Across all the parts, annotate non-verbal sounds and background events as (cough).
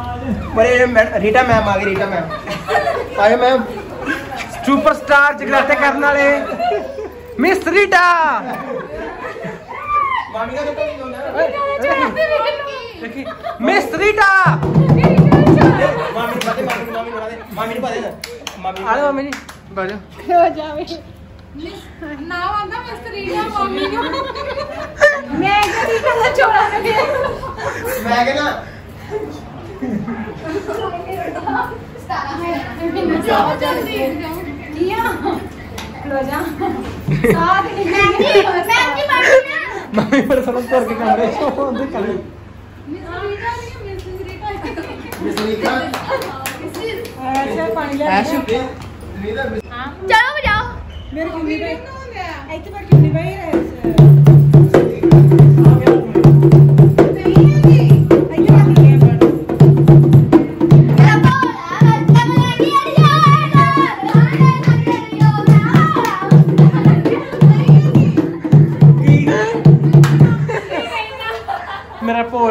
अरे रीटा मैम आ गई रीटा मैम। आयो मैम। सुपरस्टार जगराते करने वाले। मिस रीटा। मिस तो रीटा अरे। मामी जी बाजो नाम आंदा मिस रीटा मामी नु (laughs) मैं क्या रीटा दा छोड़ा मैं कहना जाओ जल्दी किया लो जा साथ मैं भी मैं भी पढ़ी ना मम्मी पर सड़क पर के कमरे से फ़ोन देख ले चलो बजाओ मेरे को नहीं भाई तो एक बार क्यों नहीं भाई रहे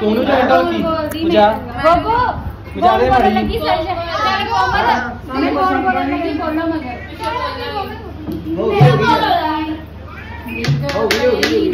दोनों जो हटाओ की पूजा मुझे आने वाली Oh, really?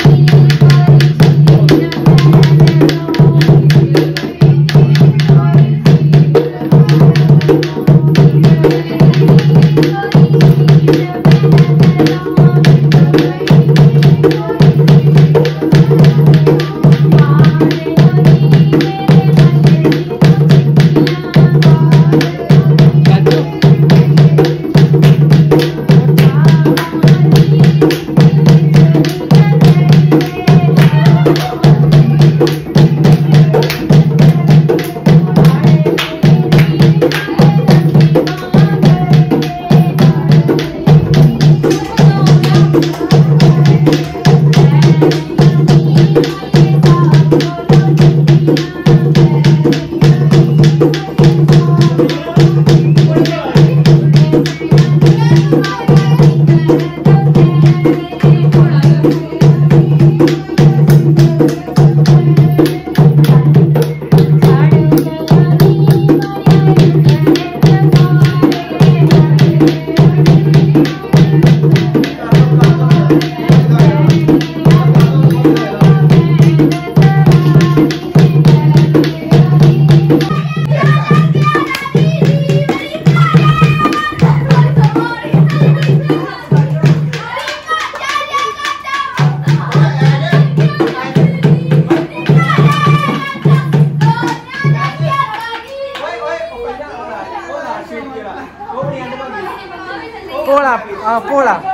不了啊不了。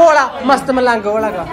ਭੋਲਾ ਮਸਤ ਮਲੰਗ ਵਾਲਾ ਕਾ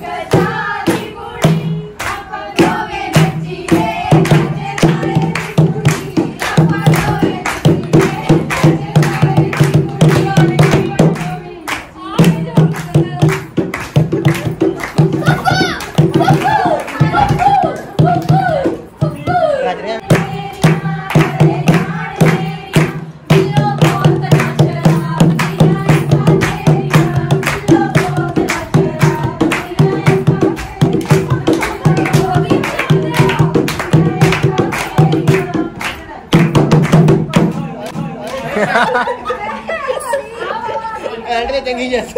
Good job. ਐਂਡ ਤੇ ਚੰਗੀ ਜੱਸ।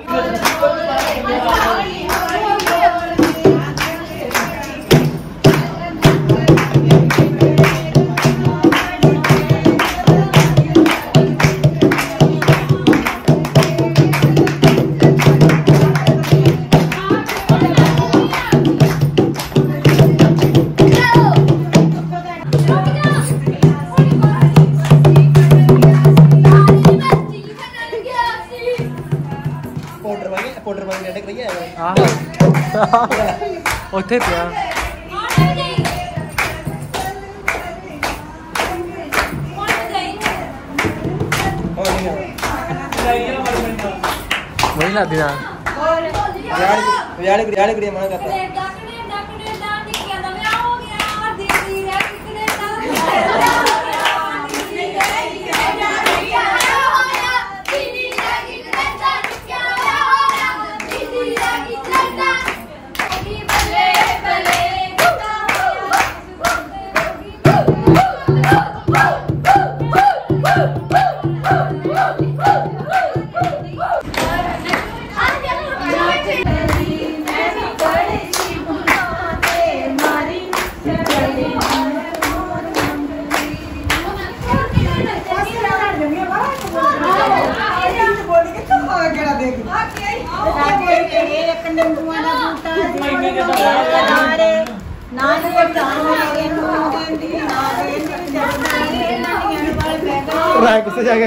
네. ਪਾਊਡਰ ਵਾਂਗੇ ਡੱਕ ਰਹੀ ਹੈ ਆਹੋ ਉੱਥੇ ਪਿਆ ਹੋ ਨਹੀਂ ਆ ਵਹੀ ਲੱਗਦੀ ਨਾ ਵਿਆਹ ਵਿਆਹ रहा है गुस्से जाके?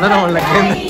abandono con la gente.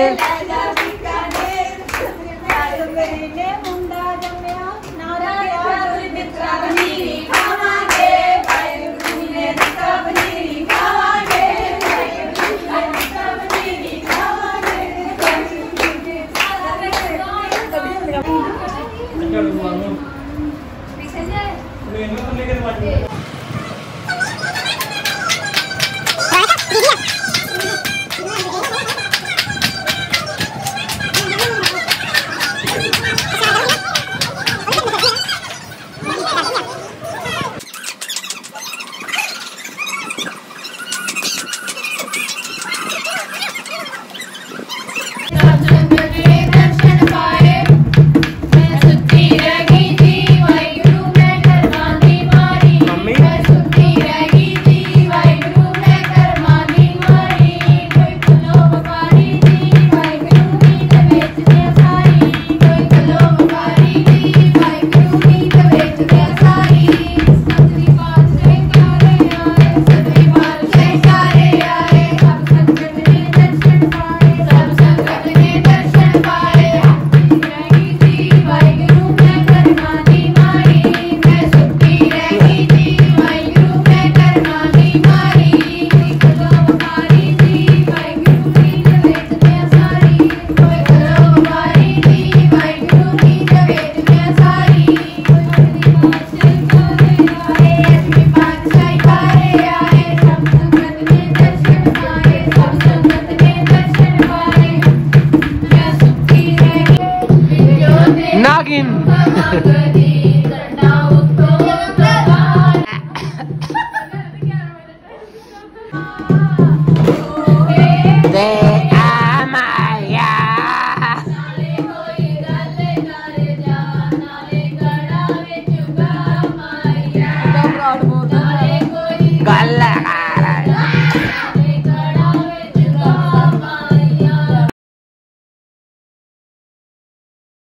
Miguel.